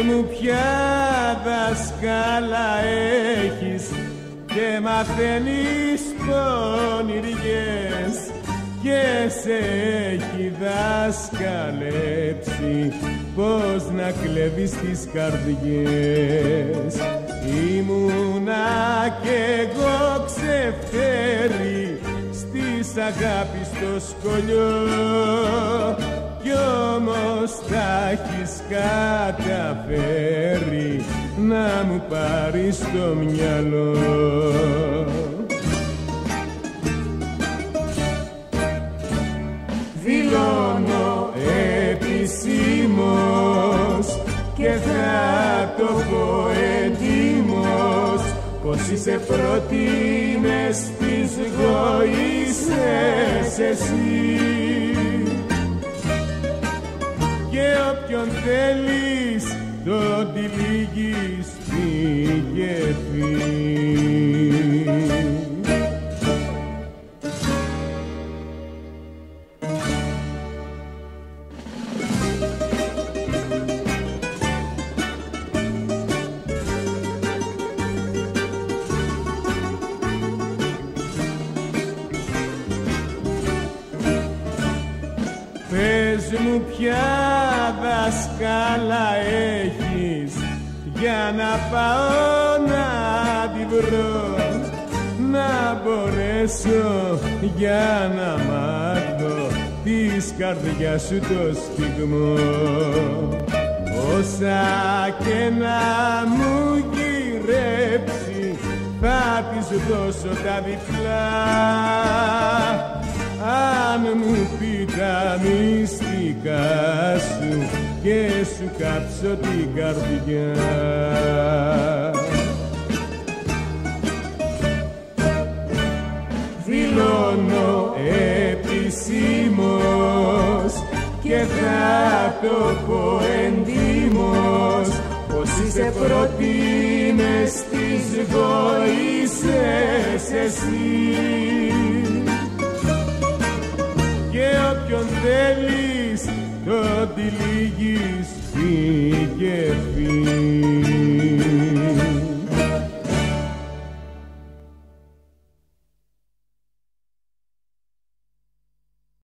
μου ποια δασκάλα έχεις και μαθαίνεις πονηριές και σε έχει δασκαλέψει. Πως να κλέβεις τις καρδιές. Ήμουνα κι εγώ ξεφτέρι στις αγάπης το σκολιό κι όμως τα έχεις καταφέρει να μου πάρεις το μυαλό; Δηλώνω επισήμως και θα το πω εντύμως πως είσαι πρώτη μες της γοήσες εσύ όποιον θέλεις τον τυλίγεις φύγε φύγε μου ποια δασκάλα έχεις για να πάω να τη βρω. Να μπορέσω για να μάθω της καρδιάς σου το στιγμό. Όσα και να μου γυρέψει θα της δώσω τα διπλά αν μου πει τα μυστικά σου και σου κάψω την καρδιά. Δηλώνω επισήμως και θα το πω εντύμως πως είσαι πρώτη μες στις γοήσες εσύ όποιον θέλεις το τυλίγεις φύγε φύγε